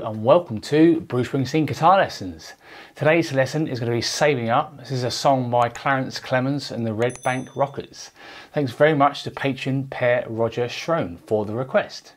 And welcome to Bruce Springsteen Guitar Lessons. Today's lesson is going to be Saving Up. This is a song by Clarence Clemons and the Red Bank Rockers. Thanks very much to patron Per Roger Schroen for the request.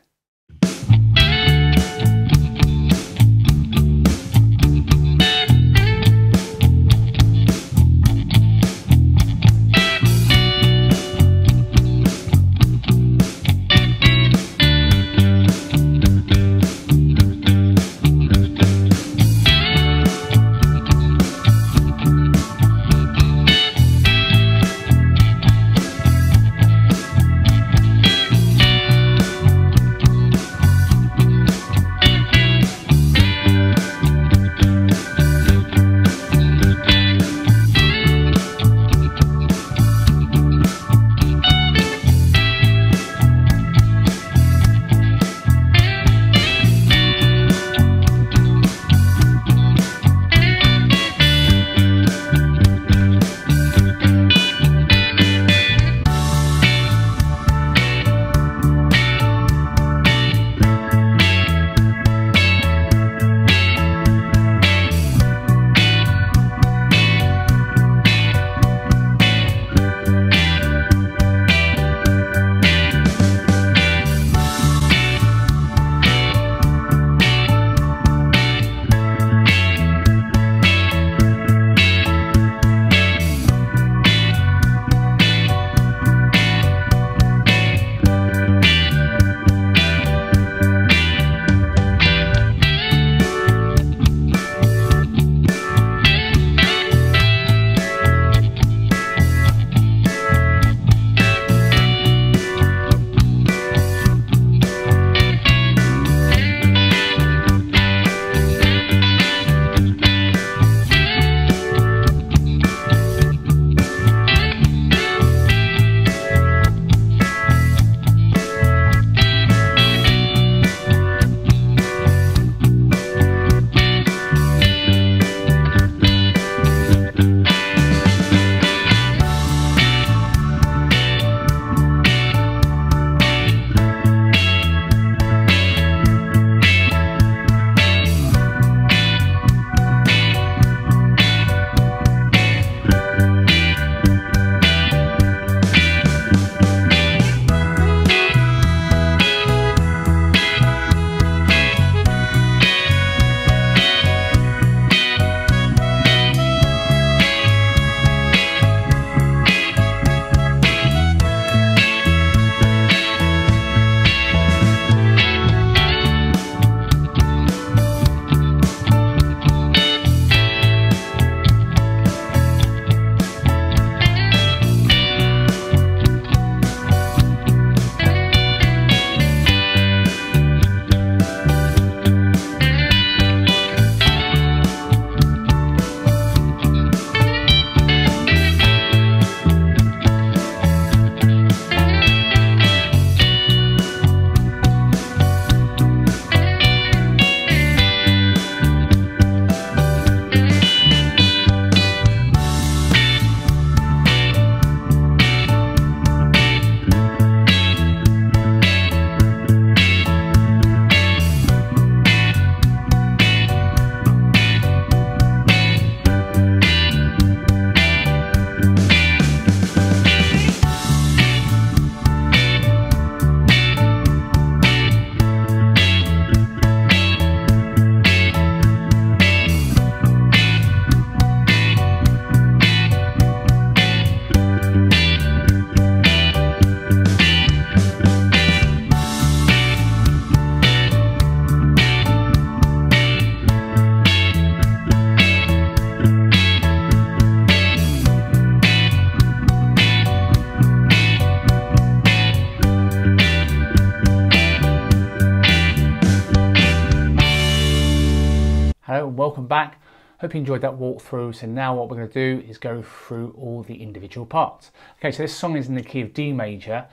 Hope you enjoyed that walkthrough. So now what we're going to do is go through all the individual parts. Okay, so this song is in the key of D major,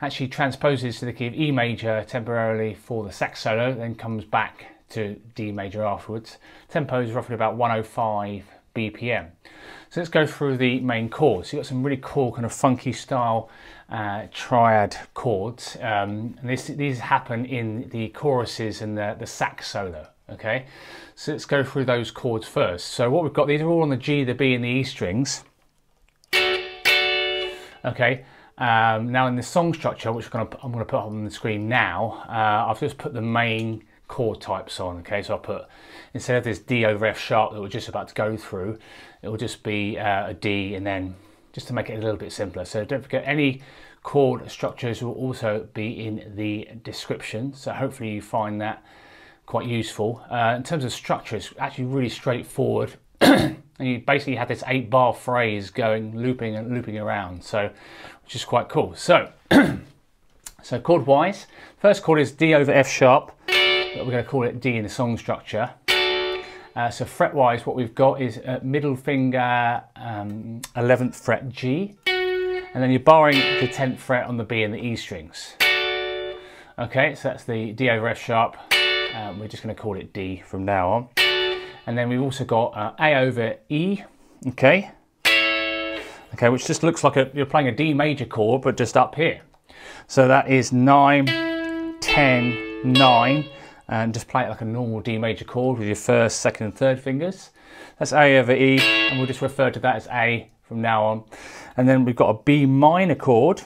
actually transposes to the key of E major temporarily for the sax solo, then comes back to D major afterwards. Tempo is roughly about 105 BPM. So let's go through the main chords. So you've got some really cool kind of funky style uh, triad chords. Um, and this, these happen in the choruses and the, the sax solo. Okay, so let's go through those chords first. So what we've got, these are all on the G, the B and the E strings. Okay, um, now in the song structure, which I'm going to put on the screen now, uh, I've just put the main chord types on. Okay, so I'll put, instead of this D over F sharp that we're just about to go through, it will just be uh, a D and then just to make it a little bit simpler. So don't forget any chord structures will also be in the description. So hopefully you find that quite useful. Uh, in terms of structure, it's actually really straightforward. and you basically have this eight bar phrase going looping and looping around. So, which is quite cool. So, so chord wise, first chord is D over F sharp, but we're going to call it D in the song structure. Uh, so fret wise, what we've got is middle finger, um, 11th fret G, and then you're barring the 10th fret on the B and the E strings. Okay, so that's the D over F sharp. Um, we're just going to call it D from now on. And then we've also got uh, A over E, okay, okay, which just looks like a, you're playing a D major chord, but just up here. So that is 9, 10, 9, and just play it like a normal D major chord with your first, second and third fingers. That's A over E and we'll just refer to that as A from now on. And then we've got a B minor chord.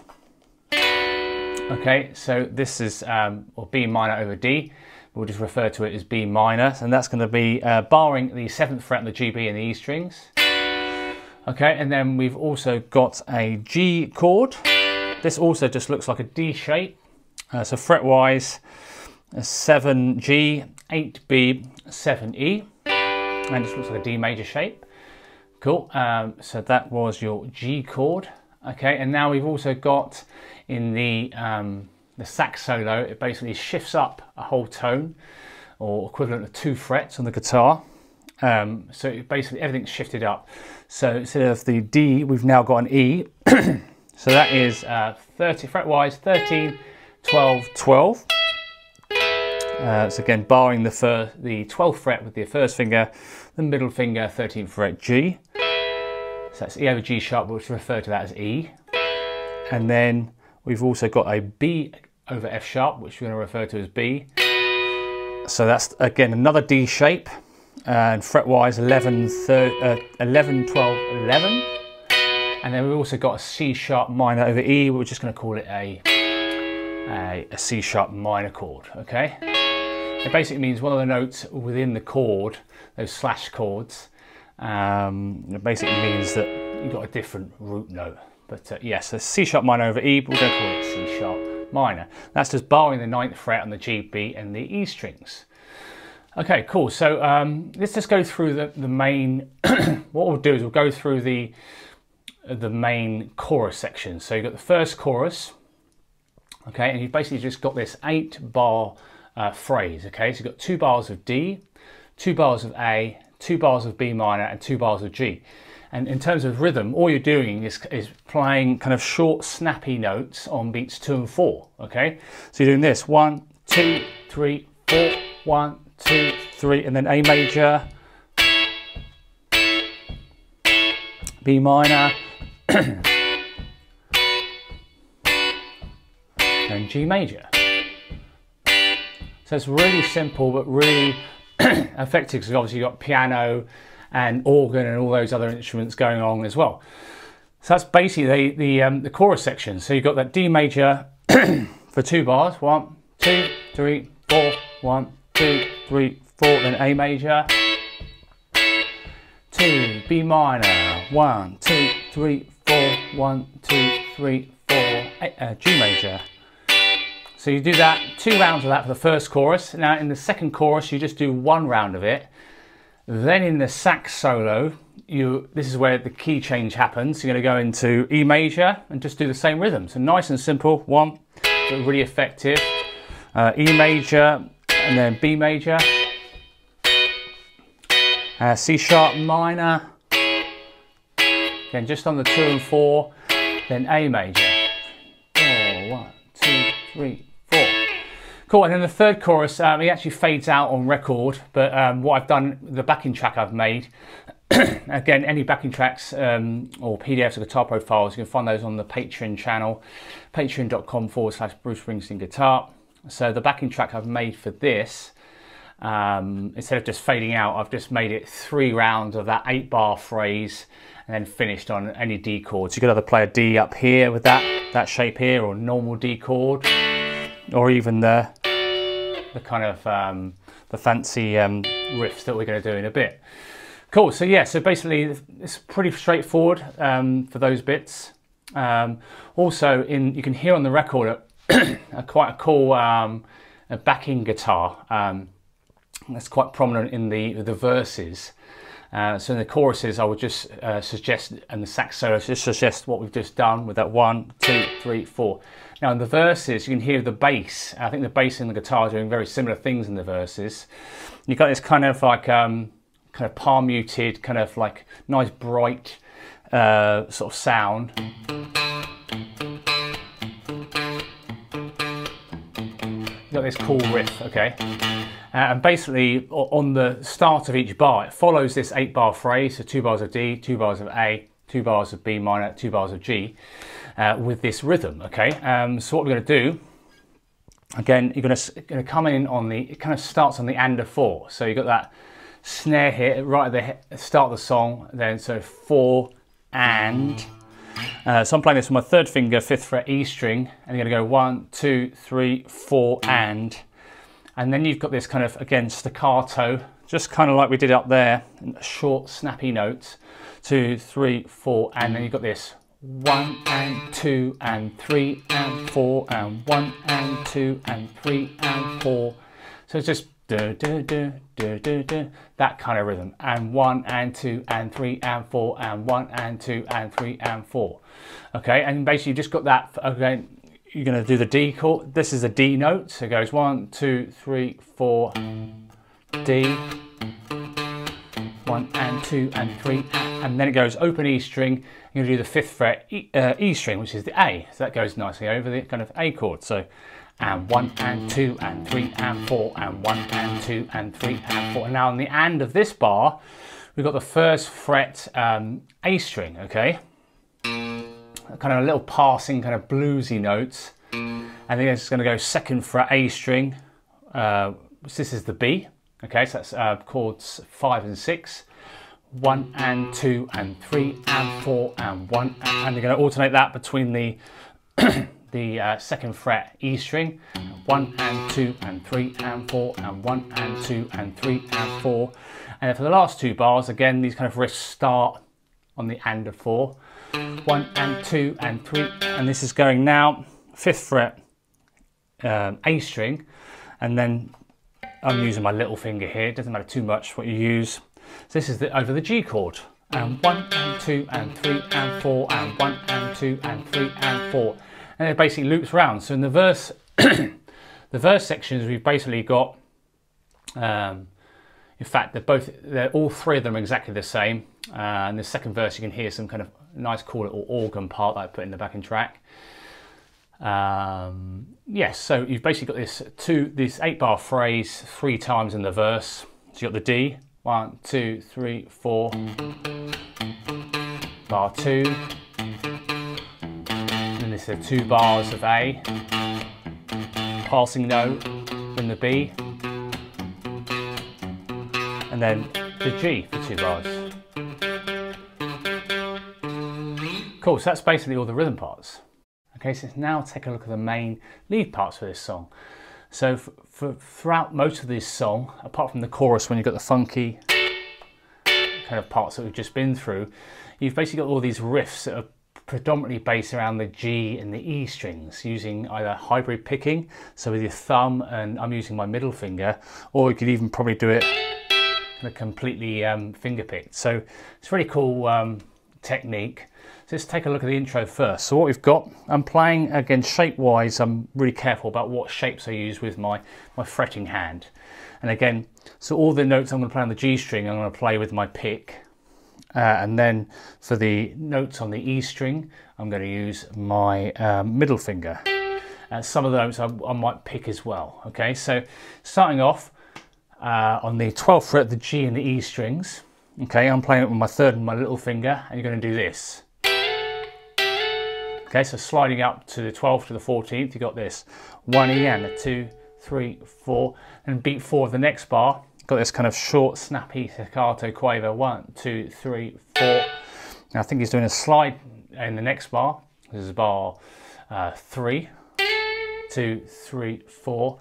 Okay, so this is, um, or B minor over D. We'll just refer to it as B minor, and that's going to be uh, barring the 7th fret on the G, B and the E strings. Okay, and then we've also got a G chord. This also just looks like a D shape. Uh, so fret-wise, 7G, 8B, 7E, and it looks like a D major shape. Cool, um, so that was your G chord. Okay, and now we've also got in the, um, the sax solo, it basically shifts up a whole tone, or equivalent of two frets on the guitar. Um, so basically everything's shifted up. So instead of the D, we've now got an E. so that is uh, 30 fret wise, 13, 12, 12. Uh, so again, barring the, first, the 12th fret with the first finger, the middle finger, 13th fret G. So that's E over G sharp, which we refer to that as E. And then we've also got a B over F sharp, which we're going to refer to as B. So that's again another D shape, and fret wise 11, uh, 11, 12, 11. And then we've also got a C sharp minor over E, we're just going to call it a, a, a C sharp minor chord, okay? It basically means one of the notes within the chord, those slash chords, um, it basically means that you've got a different root note. But uh, yes, a C sharp minor over E, but we're going to call it C sharp minor. That's just barring the ninth fret on the G, B, and the E strings. Okay, cool. So um, let's just go through the, the main, what we'll do is we'll go through the, the main chorus section. So you've got the first chorus, okay, and you've basically just got this eight bar uh, phrase. Okay, so you've got two bars of D, two bars of A, two bars of B minor, and two bars of G. And in terms of rhythm, all you're doing is, is playing kind of short, snappy notes on beats two and four. Okay, so you're doing this one, two, three, four, one, two, three, and then A major, B minor, and G major. So it's really simple, but really effective because obviously you've got piano and organ and all those other instruments going on as well. So that's basically the, the, um, the chorus section. So you've got that D major for two bars. One, two, three, four. One, two, three, four. Then A major. Two, B minor. One, two, three, four. One, two, three, four. A, uh, G major. So you do that, two rounds of that for the first chorus. Now in the second chorus, you just do one round of it. Then in the sax solo, you this is where the key change happens. You're going to go into E major and just do the same rhythm. So nice and simple, one, but really effective. Uh, e major and then B major. Uh, C sharp minor. Then just on the two and four, then A major. Four, one, two, three, Cool, and then the third chorus, um, he actually fades out on record, but um, what I've done, the backing track I've made, again, any backing tracks um, or PDFs of Guitar Pro files, you can find those on the Patreon channel, patreon.com forward slash Bruce Springsteen Guitar. So the backing track I've made for this, um, instead of just fading out, I've just made it three rounds of that eight bar phrase and then finished on any D chords. You could either play a D up here with that, that shape here or normal D chord or even the, the kind of um, the fancy um, riffs that we're going to do in a bit. Cool, so yeah, so basically it's pretty straightforward um, for those bits. Um, also, in you can hear on the record a, a quite a cool um, a backing guitar um, that's quite prominent in the, the verses. Uh, so in the choruses, I would just uh, suggest, and the sax solos, just suggest what we've just done with that one, two, three, four. Now in the verses, you can hear the bass. I think the bass and the guitar are doing very similar things in the verses. You've got this kind of like um, kind of palm muted, kind of like nice bright uh, sort of sound. You've got this cool riff, okay? Uh, and basically, on the start of each bar, it follows this eight bar phrase, so two bars of D, two bars of A, two bars of B minor, two bars of G, uh, with this rhythm, okay? Um, so what we're gonna do, again, you're gonna, gonna come in on the, it kind of starts on the and of four. So you've got that snare hit right at the start of the song, then so four and. Uh, so I'm playing this with my third finger, fifth fret E string, and you're gonna go one, two, three, four, and. And then you've got this kind of, again, staccato, just kind of like we did up there, short, snappy notes. Two, three, four, and then you've got this one and two and three and four and one and two and three and four. So it's just do, do, do, do, do, do, that kind of rhythm. And one and two and three and four and one and two and three and four. Okay, and basically you just got that, again, you're to do the D chord. This is a D note. So it goes one, two, three, four, D, one and two and three, and then it goes open E string. You're to do the fifth fret E, uh, e string, which is the A. So that goes nicely over the kind of A chord. So and one and two and three and four and one and two and three and four. And Now on the end of this bar, we've got the first fret um, A string, okay? kind of a little passing kind of bluesy notes. And then it's going to go second fret A string. Uh, this is the B. Okay, so that's uh, chords five and six. One and two and three and four and one. And you're going to alternate that between the the uh, second fret E string. One and two and three and four and one and two and three and four. And for the last two bars, again, these kind of riffs start on the and of four one and two and three, and this is going now, fifth fret, um, A string, and then I'm using my little finger here, it doesn't matter too much what you use. So this is the, over the G chord, and one and two and three and four, and one and two and three and four, and it basically loops around. So in the verse, the verse sections, we've basically got, um, in fact, they're both, they're all three of them exactly the same. Uh, in the second verse, you can hear some kind of nice cool little organ part that I put in the backing track. Um, yes, so you've basically got this two, this eight bar phrase three times in the verse. So you've got the D, one, two, three, four, bar two, and this is two bars of A, passing note, then the B, and then the G for two bars. Cool, so that's basically all the rhythm parts. Okay, so now take a look at the main lead parts for this song. So for, for, throughout most of this song, apart from the chorus when you've got the funky kind of parts that we've just been through, you've basically got all these riffs that are predominantly based around the G and the E strings using either hybrid picking, so with your thumb and I'm using my middle finger, or you could even probably do it kind of completely um, finger picked. So it's a really cool um, technique. Let's take a look at the intro first. So what we've got, I'm playing, again, shape-wise, I'm really careful about what shapes I use with my, my fretting hand. And again, so all the notes I'm going to play on the G string, I'm going to play with my pick. Uh, and then for the notes on the E string, I'm going to use my um, middle finger. Uh, some of the notes I, I, might pick as well. Okay, so starting off uh, on the 12th fret, the G and the E strings, Okay, I'm playing it with my third and my little finger, and you're going to do this. Okay, so sliding up to the 12th to the 14th, you got this one E and a two, three, four, and beat four of the next bar. Got this kind of short, snappy staccato quaver. One, two, three, four. Now I think he's doing a slide in the next bar. This is bar uh, three, two, three, four.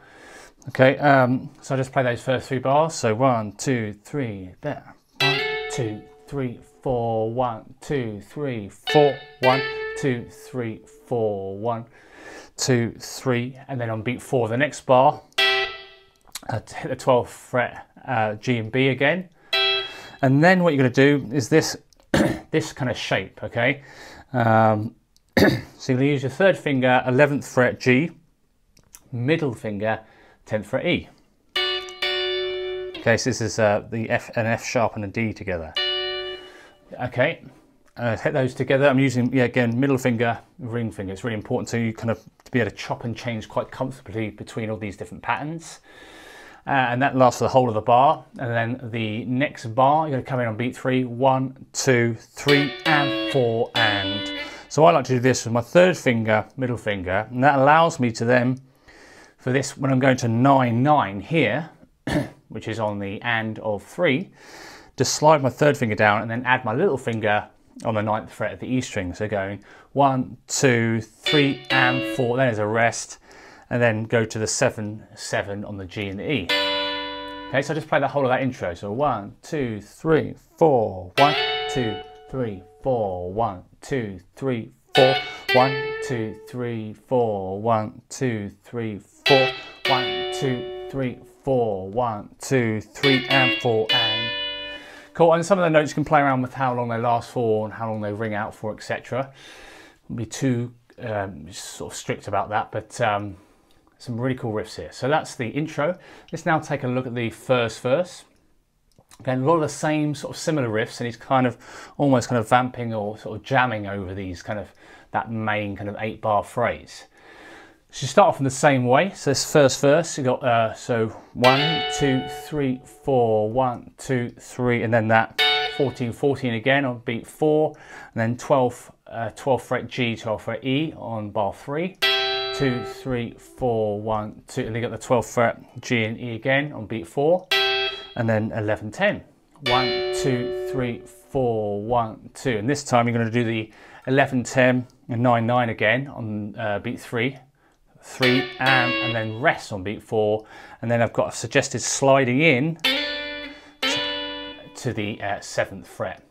Okay, um, so I just play those first three bars. So one, two, three, there. One, two, three, four. One, two, three, four. One, two, three, four. One, two, three, and then on beat four, the next bar, uh, hit the 12th fret uh, G and B again. And then what you're going to do is this, this kind of shape, okay? Um, so to use your third finger, 11th fret G, middle finger, 10th fret E. Okay, so this is uh, the F, an F sharp and a D together. Okay, uh, hit those together. I'm using, yeah, again, middle finger, ring finger. It's really important to you kind of to be able to chop and change quite comfortably between all these different patterns. Uh, and that lasts for the whole of the bar. And then the next bar, you're to come in on beat three, one, two, three, and four, and. So I like to do this with my third finger, middle finger, and that allows me to then, for this, when I'm going to nine, nine here, which is on the and of three, just slide my third finger down and then add my little finger on the ninth fret of the E string. So going one, two, three, and four. Then there's a rest, and then go to the seven, seven on the G and the E. Okay, so I just play the whole of that intro. So one, two, three, four. One, two, three, four. One, two, three, four. One, two, three, four. One, two, three, four. One, two, three, four. One, two, three, and four, and Cool, and some of the notes can play around with how long they last for and how long they ring out for, etc. Be too um, sort of strict about that, but um, some really cool riffs here. So that's the intro. Let's now take a look at the first verse. Again, a lot of the same sort of similar riffs, and he's kind of almost kind of vamping or sort of jamming over these kind of that main kind of eight bar phrase. So you start off in the same way. So this first verse, you got uh, so one, two, three, four, one, two, three, and then that 14, 14 again on beat four, and then 12, uh, 12 fret G, 12 fret E on bar three, two, three, four, one, two, and then you got the 12 fret G and E again on beat four, and then 11, 10. One, two, three, four, one, two, and this time you're going to do the 11, 10, and 9, 9 again on uh, beat three three and, and then rest on beat four. And then I've got a suggested sliding in to the uh, seventh fret,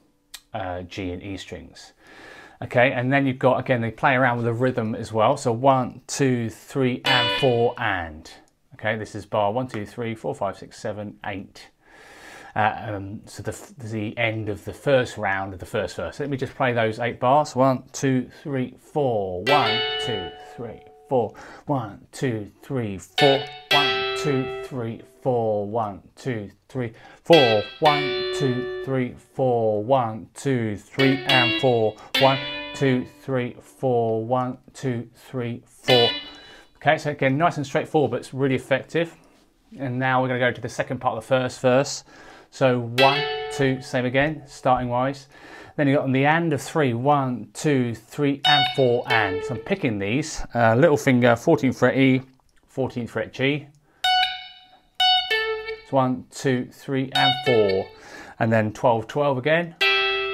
uh, G and E strings. Okay, and then you've got, again, they play around with the rhythm as well. So one, two, three, and four, and. Okay, this is bar one, two, three, four, five, six, seven, eight. Uh, um, so the, the end of the first round of the first verse. Let me just play those eight bars. One, two, three, four. One, two, three, four. One, two, three, four. One, two, three, four. One, two, three, four. One, two, three, four. One, two, three, and four. One, two, three, four. One, two, three, four. Okay, so again, nice and straightforward, but it's really effective. And now we're going to go to the second part of the first verse. So one, two, same again, starting wise. Then you got on the and of three, one, two, three, and four, and. So I'm picking these. Uh, little finger, 14th fret E, 14th fret G. It's one, two, three, and four. And then 12, 12 again.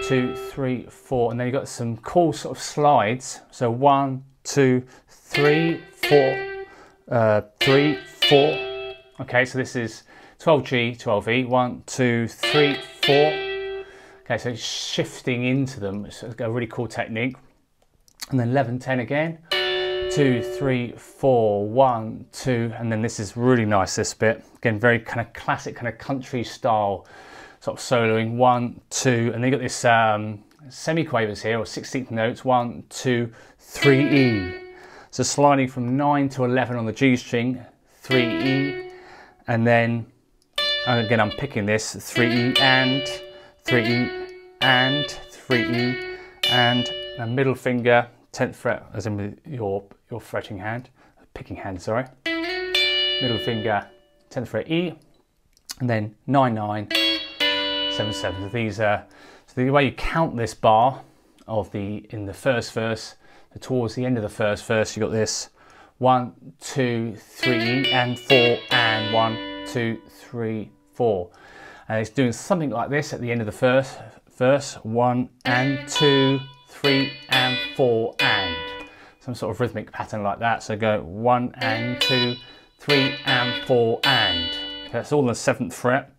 Two, three, four. And then you've got some cool sort of slides. So one, two, three, four, uh, three, four. Okay, so this is 12G, 12E. One, two, three, four. Okay, so shifting into them, it's a really cool technique. And then 11, 10 again. Two, three, four, one, two, and then this is really nice, this bit. Again, very kind of classic, kind of country style sort of soloing. One, two, and then you got this um, semi-quavers here, or 16th notes. One, two, three, E. So sliding from 9 to 11 on the G string, 3E, and then, again, I'm picking this, 3E and, 3E and 3E and a middle finger 10th fret as in your your fretting hand picking hand sorry middle finger 10th fret E and then 9 9 seven seven. So these are so the way you count this bar of the in the first verse, towards the end of the first verse, you got this one, two, three, and four, and one, two, three, four. And it's doing something like this at the end of the first verse. One and two, three and four and. Some sort of rhythmic pattern like that. So go one and two, three and four and. That's all the seventh fret.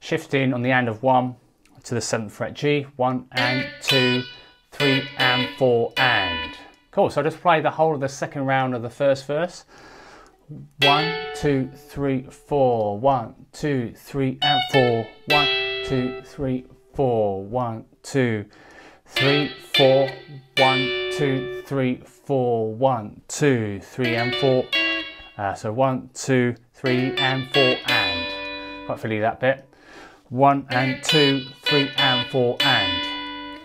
Shifting on the end of one to the seventh fret G. One and two, three and four and. Cool, so I just play the whole of the second round of the first verse. One, two, three, four. One, two, three, and four. One, two, three, four. One, two, three, four. One, two, three, four. One, two, three, and four. Uh, so one, two, three, and four, and. Hopefully that bit. One and two, three, and four, and.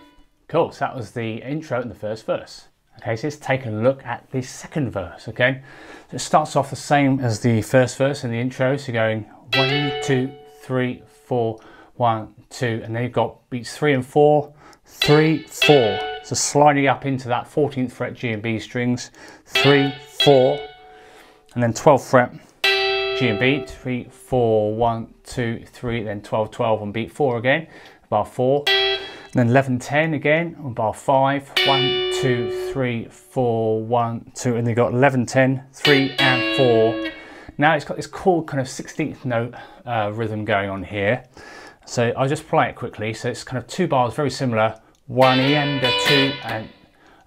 Cool, so that was the intro in the first verse. Okay, so let's take a look at the second verse, okay? So it starts off the same as the first verse in the intro, so going one, two, three, four, one, two, and then you've got beats three and four, three, four. So sliding up into that 14th fret G and B strings, three, four, and then 12th fret G and B, three, four, one, two, three, then 12, 12 on beat four again, bar four, then 11, 10 again on bar five, one, two, three, four, one, two, and then got 11, 10, three and four. Now it's got this cool kind of 16th note uh, rhythm going on here. So I'll just play it quickly. So it's kind of two bars, very similar. One E and a two and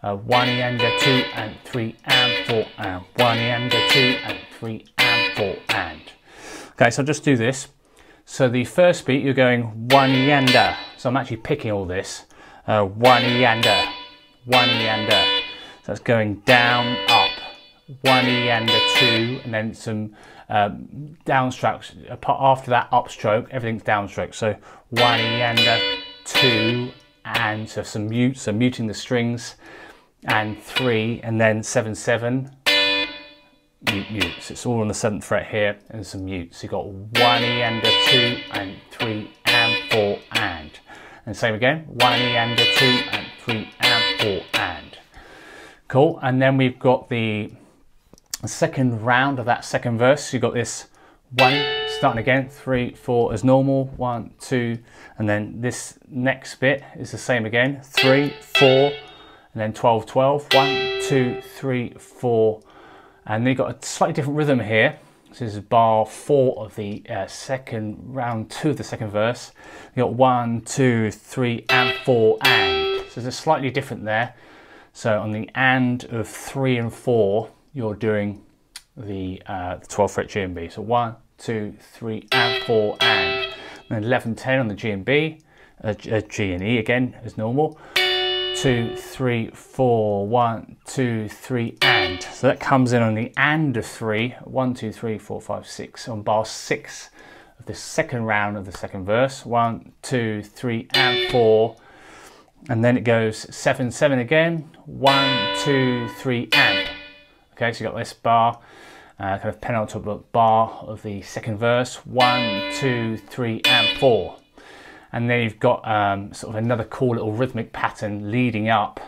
uh, one E and a two and three and four and one E and a two and three and four and. Okay, so I'll just do this. So the first beat, you're going one yanda. So I'm actually picking all this. Uh, one yanda, one yanda. So it's going down, up, one yanda, two, and then some um, downstrokes. After that upstroke, everything's downstroke. So one yanda, two, and so some mute, so muting the strings, and three, and then seven, seven, mute. It's all on the seventh fret here and some mutes. You've got one E and a two and three and four and. And same again, one and a two and three and four and. Cool. And then we've got the second round of that second verse. You've got this one starting again, three, four as normal, one, two, and then this next bit is the same again, three, four, and then 12, 12, one, two, three, four, and then you've got a slightly different rhythm here. This is bar four of the uh, second round two of the second verse. You got one, two, three, and four, and. So it's a slightly different there. So on the and of three and four, you're doing the, uh, the 12 fret G and B. So one, two, three, and four, and. And then 11, 10 on the G and B, uh, G and E again as normal two, three, four, one, two, three, and. So that comes in on the and of three, one, two, three, four, five, six, on bar six of the second round of the second verse. One, two, three, and four. And then it goes seven, seven again. One, two, three, and. Okay, so you got this bar, uh, kind of penultimate bar of the second verse. One, two, three, and four and then you've got um, sort of another cool little rhythmic pattern leading up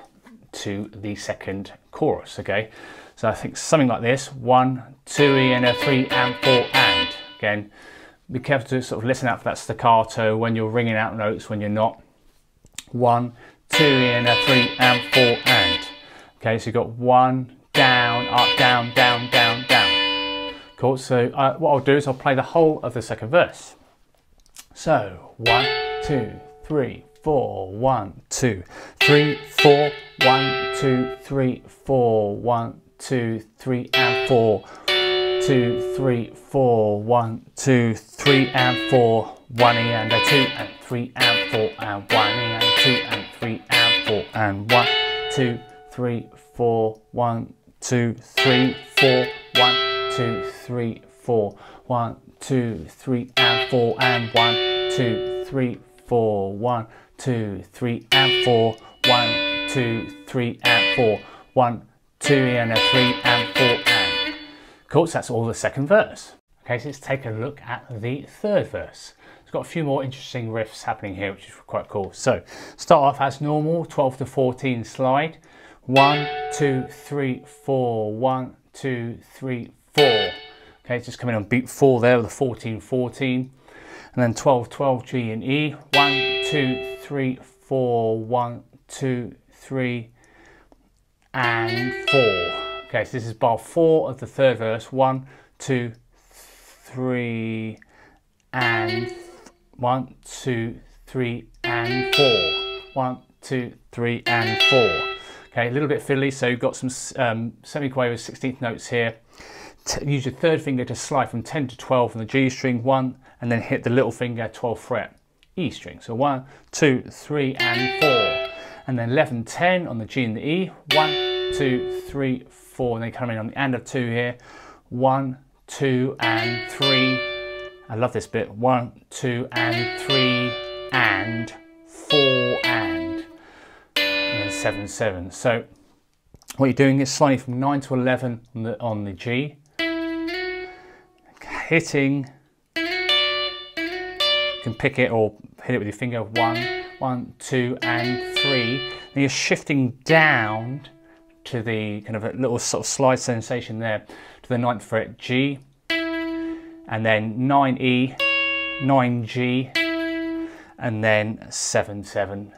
to the second chorus okay? So I think something like this one two E and a three and four and. Again be careful to sort of listen out for that staccato when you're ringing out notes when you're not. One two E and a three and four and. Okay so you've got one down up down down down down. Cool so uh, what I'll do is I'll play the whole of the second verse. So one two, three, four, one, two, three, four, one, two, three, four, one, two, three, and four, two, three, four, one, two, three, and four, one and a two, and three, and four, and one and two, and three, and four, and one, two, three, four, one, two, three, four, one, two, three, four, one, two, three, and four, and one, two, three, four, one, two, three, and four, one, two, three, and four, one, two, and a three, and four, and. Cool, so that's all the second verse. Okay, so let's take a look at the third verse. It's got a few more interesting riffs happening here, which is quite cool. So start off as normal, 12 to 14 slide. One, two, three, four, one, two, three, four. Okay, just coming on beat four there with the 14, 14. And then 12, 12, G and E. One, two, three, four, one, two, three, and four. Okay, so this is bar four of the third verse. One, two, three, and one, two, three, and four. One, two, three, and four. Okay, a little bit fiddly, so you've got some um, semiquaver 16th notes here. Use your third finger to slide from 10 to 12 on the G string, one, and then hit the little finger 12th fret E string. So one, two, three, and four. And then 11, 10 on the G and the E. One, two, three, four. And then coming on the end of two here. One, two, and three. I love this bit. One, two, and three, and four, and, and then seven, seven. So what you're doing is sliding from 9 to 11 on the, on the G, hitting, you can pick it or hit it with your finger, one, one, two, and three. Then you're shifting down to the kind of a little sort of slide sensation there to the ninth fret G, and then 9E, 9G, and then 7, 7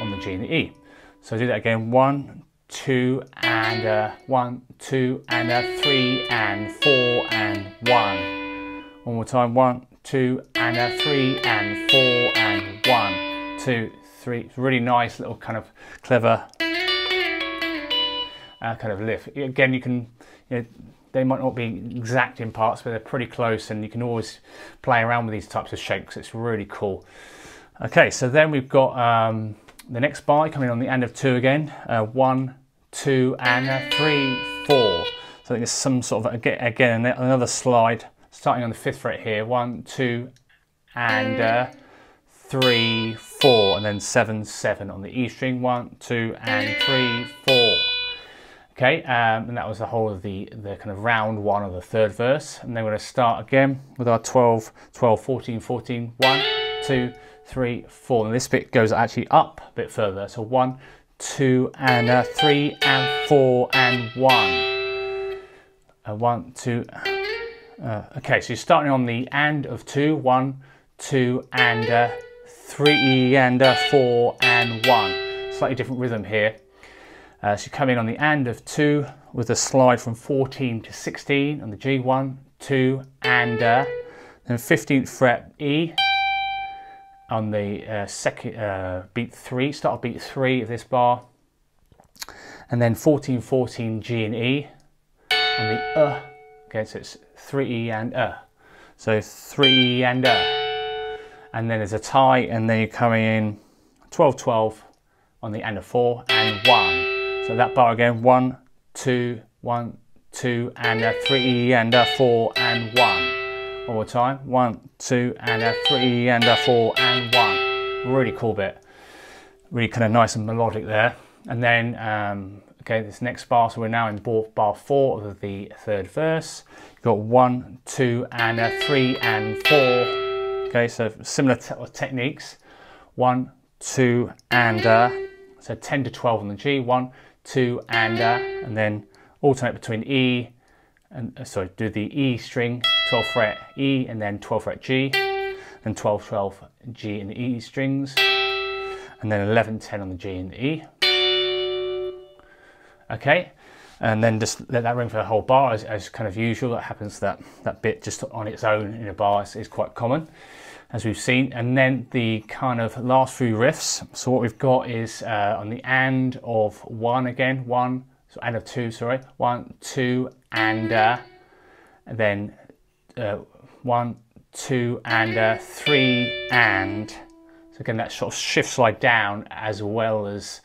on the G and the E. So do that again, one, two, and a one, two, and a three, and four, and one. One more time, one, two, and a three, and four, and one, two, three. It's really nice little kind of clever uh, kind of lift. Again, you can, you know, they might not be exact in parts, but they're pretty close and you can always play around with these types of shapes. It's really cool. Okay, so then we've got um, the next bar coming on the end of two again. Uh, one, two, and a three, four. So it's some sort of, again, another slide starting on the fifth fret here. One, two, and uh, three, four, and then seven, seven on the E string. One, two, and three, four. Okay, um, and that was the whole of the, the kind of round one of the third verse. And then we're going to start again with our 12, 12, 14, 14. One, two, three, four. And this bit goes actually up a bit further. So one, two, and a three, and four, and one. A one, two. Uh, okay, so you're starting on the and of two. One, two, and a three, and a four, and one. Slightly different rhythm here. Uh, so you come in on the and of 2 with a slide from 14 to 16 on the G, 1, 2, and uh, then 15th fret E on the uh, second uh, beat 3, start of beat 3 of this bar, and then 14, 14, G and E on the uh, okay, so it's 3E and uh, so 3E and uh, and then there's a tie, and then you're coming in 12, 12 on the end of 4 and 1. So that bar again, one, two, one, two, and a three, and a four, and one. One more time, one, two, and a three, and a four, and one. Really cool bit. Really kind of nice and melodic there. And then, um, okay, this next bar, so we're now in bar four of the third verse. You've got one, two, and a three, and four. Okay, so similar techniques. One, two, and a, so 10 to 12 on the G, one, two and uh, and then alternate between E and uh, sorry do the E string 12 fret E and then 12 fret G then 12 12 G and E strings and then 11 10 on the G and the E okay and then just let that ring for the whole bar as, as kind of usual that happens that that bit just on its own in a bar is, is quite common as we've seen. And then the kind of last few riffs. So what we've got is uh, on the and of one again, one, so and of two, sorry, one, two, and, uh, and then uh, one, two, and uh, three, and. So again, that sort of shift slide down as well as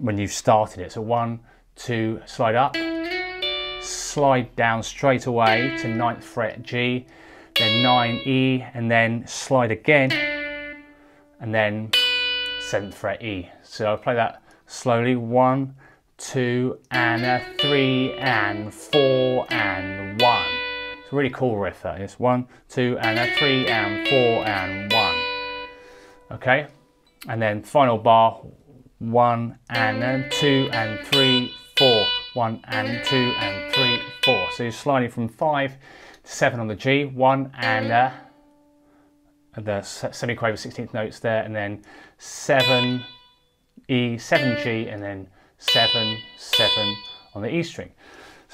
when you've started it. So one, two, slide up, slide down straight away to ninth fret G, then 9E, and then slide again, and then 7th fret E. So I'll play that slowly. One, two, and a three, and four, and one. Really cool riff that is. One, two, and a three, and four, and one. Okay, and then final bar, one, and then two, and three, four, one, and two, and three, four. So you're sliding from five to seven on the G, one, and uh, the semiquaver 16th notes there, and then seven, E, seven G, and then seven, seven on the E string.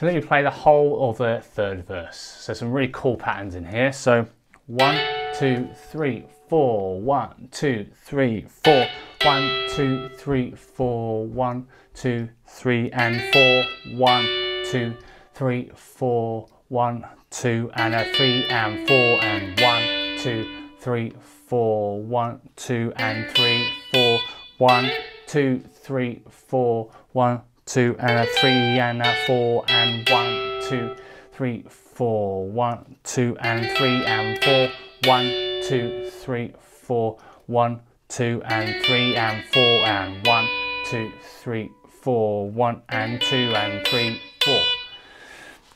So let me play the whole of the third verse. So some really cool patterns in here. So one, two, three, four, one, two, three, four, one, two, three, four, one, two, three, and four, one, two, three, four, one, two, and a three, and four, and one, two, three, four, one, two, and three, four, one, two, three, four, one, two and a three and a four and one, two, three, four, one, two and three and four, one, two, three, four, one, two and three and four and one, two, three, four, one and two and three, four.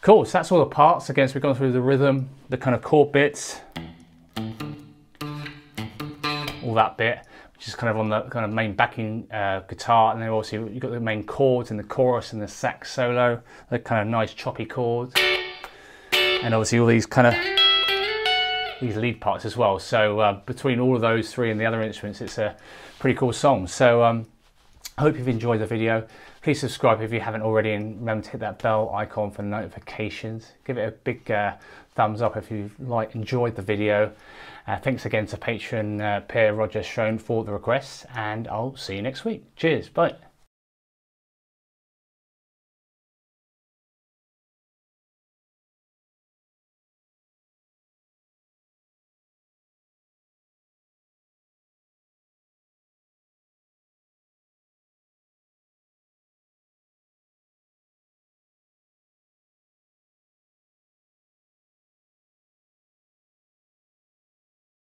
Cool, so that's all the parts. Again, so we've gone through the rhythm, the kind of chord bits, all that bit is kind of on the kind of main backing uh, guitar, and then also you've got the main chords and the chorus and the sax solo, the kind of nice choppy chords, and obviously all these kind of these lead parts as well. So uh, between all of those three and the other instruments, it's a pretty cool song. So um, I hope you've enjoyed the video. Please subscribe if you haven't already and remember to hit that bell icon for notifications. Give it a big uh, thumbs up if you like enjoyed the video. Uh, thanks again to patron uh, Pierre Roger Schoen for the requests and I'll see you next week. Cheers, bye.